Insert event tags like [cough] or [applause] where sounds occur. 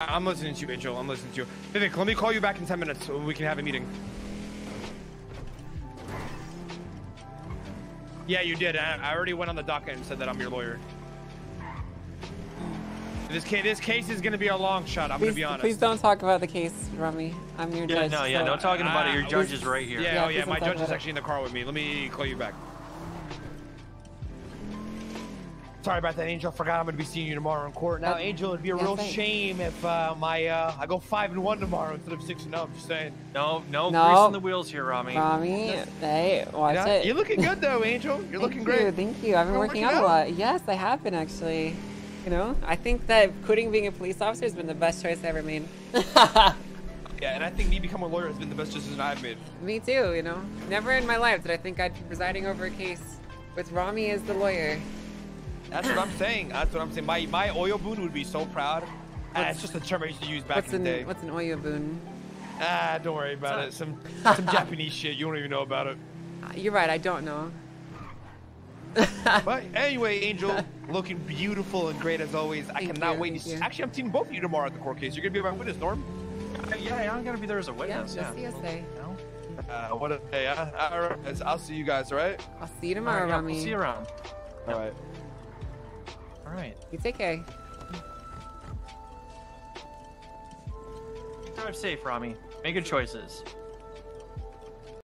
I'm listening to you, Angel. I'm listening to you. Vivek, let me call you back in 10 minutes so we can have a meeting. Yeah, you did. I, I already went on the docket and said that I'm your lawyer. This case, this case is gonna be a long shot. I'm gonna be honest. Please don't talk about the case, Ramee. I'm your Yeah, judge. no, yeah, so- no talking about it. Your Uh, judge is right here. Yeah, Yeah, oh yeah, my judge is about it. actually in the car with me. Let me call you back. Sorry about that, Angel. I forgot I'm gonna be seeing you tomorrow in court. Now, Angel, it'd be a yeah, real thanks. shame if uh, my uh, I go five and one tomorrow instead of six and zero. I'm just saying. No, no, No. greasing the wheels here, Ramee. Ramee, hey, watch Yeah, it. You're looking good though, Angel. You're looking thank You, great. thank you. I've been You're working working out a lot. Yes, I have been actually. You know, I think that quitting being a police officer has been the best choice I ever made. [laughs] Yeah, and I think me becoming a lawyer has been the best decision I've made. Me too, you know. Never in my life did I think I'd be presiding over a case with Ramee as the lawyer. That's what I'm saying. That's what I'm saying. My my oyabun would be so proud. Ah, it's just a term I used to use back What's in the an day. what's an oyabun? Ah, don't worry about it. Some [laughs] some Japanese shit. You don't even know about it. Uh, You're right, I don't know. But anyway, Angel, [laughs] looking beautiful and great as always. I Thank cannot you, wait. thank to you. Actually, I'm seeing both of you tomorrow at the court case. You're gonna be my witness, Norm. Uh, yeah, yeah, I'm gonna be there as a Yeah, witness. just Yeah. CSA. Uh, what a day. Uh, all right, I'll see you guys. right? I'll see you All tomorrow, right, yeah, Ramee. we'll see you around. All right. All right. You take care. Drive safe, Ramee. Make good choices.